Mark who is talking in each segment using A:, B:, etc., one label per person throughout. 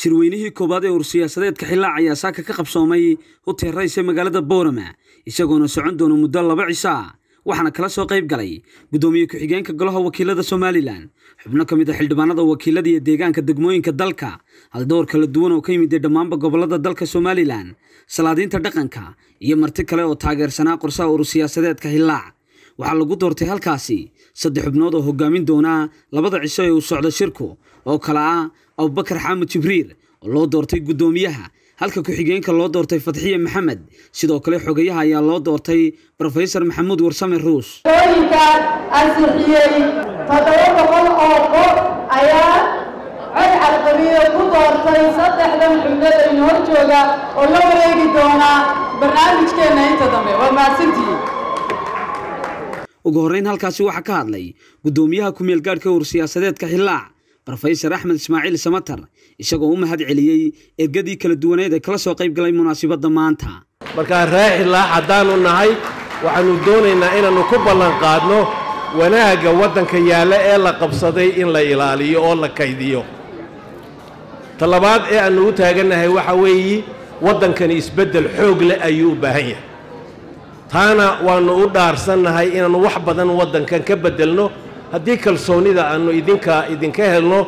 A: shirweynihii koowaad ee ursiyaasadeedka xillaac ayaa saaka ka qabsoomay hotel rays ee magaalada boorama isagoona socon doona muddo laba cisho ah waxaana kala soo qayb galay guddoomiye ku-xigeenka golaha wakiilada somalilan xubno ka mid a xildhibaanada wakiilada iyo deegaanka degmooyinka dalka haldoor kala duwan oo ka yimid ee dhammaanba gobollada dalka somalilan salaadiinta dhaqanka iyo marti kale oo taageersanaa qorsaha urursiyaasadeedka hillaac waxaa lagu doortay halkaasi saddex xubnood oo hogaamin doonaa labada cisho ee uu socdo shirku oo kale ah abubakar xaamud jibriil oo loo doortay guddoomiyaha halka ku-xigeenka loo doortay fatxiye maxamed sidoo kale xogayaha ayaa loo doortay rofesor maxamuud warsame ruus.
B: Hooyinkaan ansixiyey toddoba boqol oo qof ayaa cod calqabiye ku doortay saddexdan xubnada inoo jooga oo la wareegi doonaa barnaamijkeenna inta dambe. Waa mahadsantihiin
A: ugu horreyn halkaasi waxaa ka hadlay guddoomiyaha ku-meel gaadhka urursiyaasadeedka xillaac rofesor axmed ismaaciil samatar isagoo u mahad celiyey ergadii kala duwaneed ee kala soo qayb galay munaasibadda maanta.
C: Markaa ree xillaac haddaannu nahay waxaannu doonaynaa inaannu ku ballanqaadno wanaagga waddanka yaalla ee la qabsaday in la ilaaliyo oo la kaydiyo. Ta labaad ee aannu u taagannahay waxa weeye waddankani isbeddel xoog leh ayuu u baahan yahay taana waannu u dhaarsannahay inaannu wax badan waddankan ka beddelno haddii kalsoonnida aannu idinka idinka helno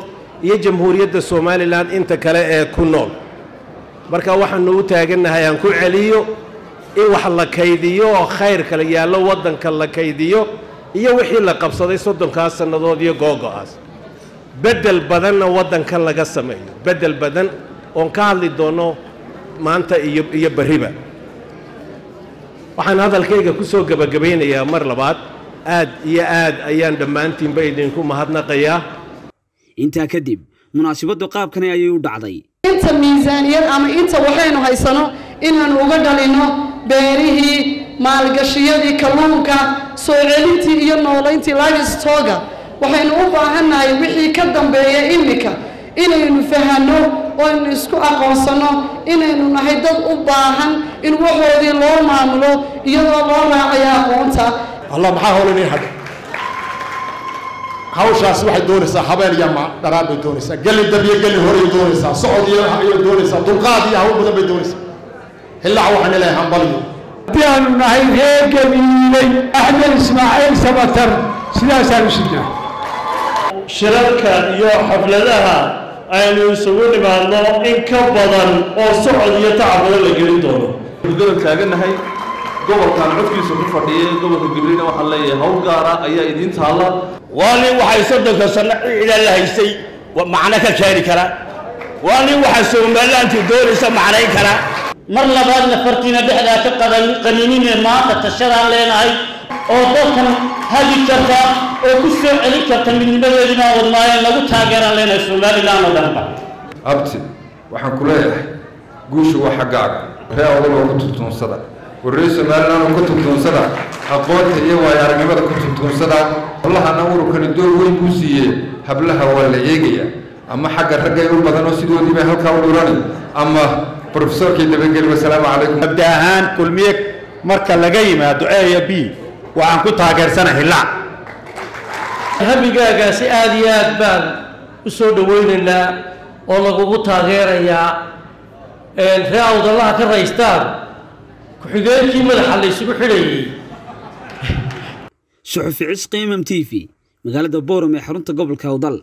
C: iyo jamhuuriyadda somalilan inta kale ee ku nool. Marka waxaannu u taagannahay aan ku celiyo in wax la kaydiyo oo khayr kala yaallo waddanka la kaydiyo iyo wixii la qabsaday soddonkaas sannadood iyo googo'aas. Beddel badanna waddankan laga sameeyo. Beddel badan oon ka hadli doonno maanta iyo iyo berriba waxaan hadalkayga ku soo gebagabaynayaa mar labaad. Aad iyo aad ayaan dhammaantiinba idinku mahadnaqayaa.
A: Intaa kadib munaasibaddu qaabkani ayay u dhacday.
D: Inta miisaaniyad ama inta waxaynu haysano inaanu uga dhalinno beerihii maalgashiyadii kalluunka soo celintii iyo noolayntii lagistooga waxaynu u baahannahay wixii ka dambeeya iminka inaynu fahanno oynu isku aqoonsanno inaynu nahay dad u baahan in waxoodii loo maamulo iyadoo loo raacaya aqoonta.
E: Allah maxaa howlanay hadha hawshaas waxay doonaysaa habeen iyo dharaan bay doonaysaa. Gelin dab iyo gelin horay doonaysaa. Socod iyo ayay doonaysaa. Dulqaad iyo hawl badan bay doonaysaa. Hillaac waxaan ilahay hambaliyo
F: haddii aanu nahay reer gabiiley axmed ismaaciil sabatar. Sidaasaanu sidnaa
G: shirarka iyo xafladaha aynu isugu nimaadno in ka badan oo socod iyo tacab badan la gelin doono.
H: Muddada taagannahay gobolkan codkiisa ku fadhiyay gobolka gabriina waxaan leeyahay hawl gaara ayaa idiin taalla.
I: Waa nin waxay soddonka sanno ciidan la haysay macno ka keeni kara. Waa nin waxa somalilantu doonaysa macnayn kara.
J: Mar labaadna fartiina dhexdaa ka qaninine maanta tashadaan leenahay oo dalkan hagi karta oo ku soo celin karta midnimadeedii baan wadnaayeen lagu taageeraan leenahay somalilan oo dhanba.
K: Abti waxaan ku leeyahay guushu waa xaggaaga ree odagoo ku turtuunsada warrey somalilan oo ku turtuunsada aqoonta iyo waayo aragnimada ku turtuunsada hollahana ururkani door weyn buu siiyey. Hablaha waa la eegaya ama xagga raggay u badan oo sidoodii bay halkaa u dhurani. Ama brofesorkii nabadgeli wasalaamu calaykum.
L: Mabda ahaan kulmiye marka laga yimaado a iyo b waxaan ku taageersana hillaac
G: habigaagaasi aada iyo aad baan u soo dhowaynaynaa oo lagugu taageerayaa ree awdallaha ka raystaan ku-xigeenkii madaxa la ysugu xidhayey
A: suxufi cisqi mm t v magaalada booram ee xarunta gobolka awdal